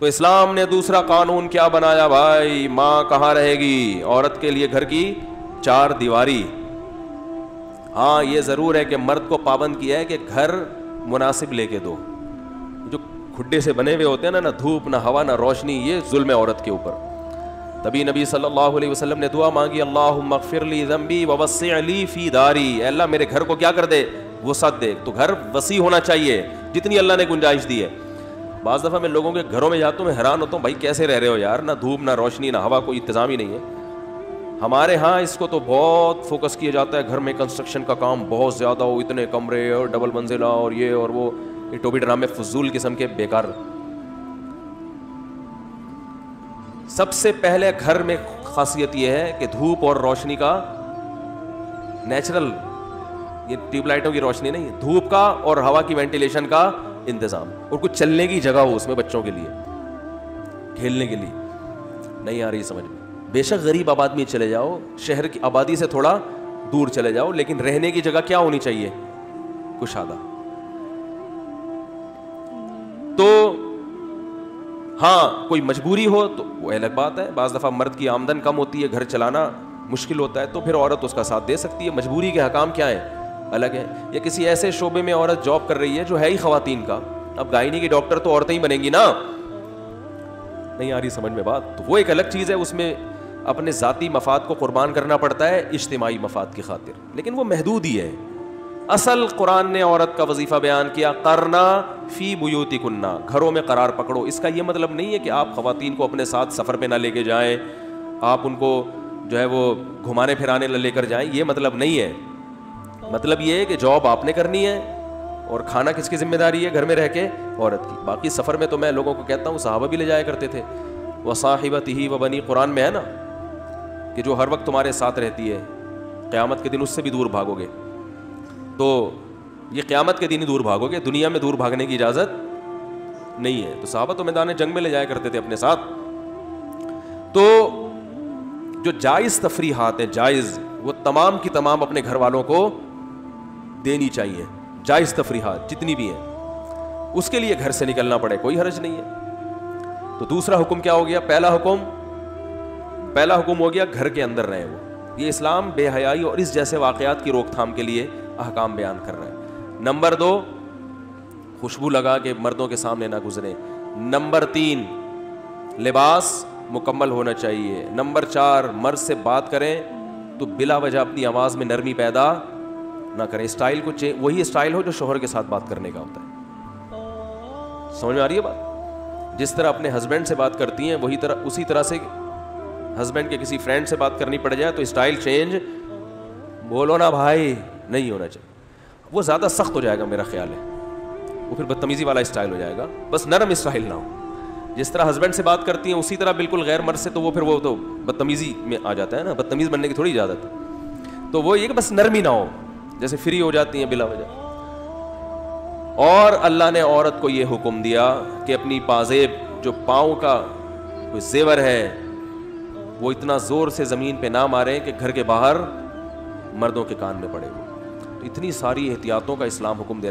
तो इस्लाम ने दूसरा कानून क्या बनाया भाई? माँ कहाँ रहेगी? औरत के लिए घर की चार दीवारी। हाँ ये ज़रूर है कि मर्द को पाबंद किया है कि घर मुनासिब लेके दो। जो खुड्डे से बने हुए होते हैं ना ना धूप, ना हवा, ना रोशनी, ये जुल्म औरत के ऊपर। तभी नबी सल्लल्लाहु अलैहि वसल्लम ने दुआ मांगी अल्लाह मगफिरली जम्बी वसी फ़ी दारी। अल्लाह, मेरे घर को क्या कर दे? वसत दे। तो घर वसी होना चाहिए, जितनी अल्लाह ने गुंजाइश दी है। बाज़ दफ़ा मैं लोगों के घरों में जाता हूँ मैं हैरान होता हूँ, भाई, कैसे रह रहे हो यार? ना धूप, ना रोशनी, ना हवा, कोई इंतज़ाम ही नहीं है। हमारे यहाँ इसको तो बहुत फोकस किया जाता है। घर में कंस्ट्रक्शन का काम बहुत ज़्यादा हो, इतने कमरे और डबल मंजिला और ये और वो, ये टोबी ड्रामे फजूल किस्म के बेकार। सबसे पहले घर में खासियत यह है कि धूप और रोशनी का नेचुरल ये ट्यूबलाइटों की रोशनी नहीं, धूप का और हवा की वेंटिलेशन का इंतज़ाम। और कुछ चलने की जगह हो उसमें बच्चों के लिए, खेलने के लिए। नहीं आ रही समझ में। बेशक गरीब आबाद में चले जाओ, शहर की आबादी से थोड़ा दूर चले जाओ, लेकिन रहने की जगह क्या होनी चाहिए? कुशादा तो हाँ कोई मजबूरी हो तो वो अलग बात है। बाज़ दफ़ा मर्द की आमदन कम होती है, घर चलाना मुश्किल होता है तो फिर औरत उसका साथ दे सकती है। मजबूरी के हकाम क्या है? अलग है। या किसी ऐसे शोबे में औरत जॉब कर रही है जो है ही खातन का। अब गायनी की डॉक्टर तो औरतें ही बनेंगी ना। नहीं आ रही समझ में बात? तो वो एक अलग चीज़ है, उसमें अपने ज़ाती मफाद को कुर्बान करना पड़ता है इज्तमाही मफाद की खातिर। लेकिन वो महदूद ही है। असल कुरान ने औरत का वजीफ़ा बयान किया, करना फ़ी बुयूती कुन्ना घरों में करार पकड़ो। इसका ये मतलब नहीं है कि आप ख़वातीन को अपने साथ सफ़र पे ना लेके जाएँ, आप उनको जो है वो घुमाने फिराने लेकर जाएँ। ये मतलब नहीं है। मतलब ये है कि जॉब आपने करनी है और खाना किसकी ज़िम्मेदारी है घर में रह के? औरत की। बाकी सफ़र में तो मैं लोगों को कहता हूँ, साहबा भी ले जाया करते थे। वह साहिबत ही व बनी कुरान में है ना? कि जो हर वक्त तुम्हारे साथ रहती है, क़्यामत के दिन उससे भी दूर भागोगे। तो ये क़्यामत के दिन ही दूर भागोगे, दुनिया में दूर भागने की इजाज़त नहीं है। तो साहबा तो मैदान जंग में ले जाया करते थे अपने साथ। तो जो जायज़ तफरी हाथ है, जायज़, वो तमाम की तमाम अपने घर वालों को देनी चाहिए, जायज़ तफरी जितनी भी हैं। उसके लिए घर से निकलना पड़े, कोई हर्ज नहीं है। तो दूसरा हुक्म क्या हो गया? पहला हुक्म पहला हुक्म हो गया घर के अंदर रहे वो। ये इस्लाम बेहयाई और इस जैसे वाक़ात की रोकथाम के लिए अहकाम बयान कर रहा है। नंबर दो, खुशबू लगा के मर्दों के सामने ना गुजरे। नंबर तीन, लिबास मुकम्मल होना चाहिए। नंबर चार, मर्द से बात करें तो बिला वजह अपनी आवाज़ में नरमी पैदा ना करें। स्टाइल को चेंज वही स्टाइल हो जो शोहर के साथ बात करने का होता है। समझ में आ रही है बात? जिस तरह अपने हस्बैंड से बात करती हैं, वही तरह, उसी तरह से हस्बैंड के किसी फ्रेंड से बात करनी पड़ जाए तो स्टाइल चेंज बोलो ना भाई, नहीं होना चाहिए। वो ज़्यादा सख्त हो जाएगा मेरा ख्याल है। वो फिर बदतमीज़ी वाला स्टाइल हो जाएगा। बस नरम स्टाइल ना हो। जिस तरह हस्बैंड से बात करती हैं, उसी तरह बिल्कुल गैर मर्द से तो वो फिर वो तो बदतमीज़ी में आ जाता है ना? बदतमीज़ बनने की थोड़ी इजाज़त है। तो वो ये कि बस नरमी ना हो। जैसे फ्री हो जाती हैं बिला वजह। और अल्लाह ने औरत को यह हुक्म दिया कि अपनी पाजेब जो पाँव का कोई जेवर है, वो इतना ज़ोर से ज़मीन पे ना मारे कि घर के बाहर मर्दों के कान में पड़े वो। तो इतनी सारी एहतियातों का इस्लाम हुक्म दे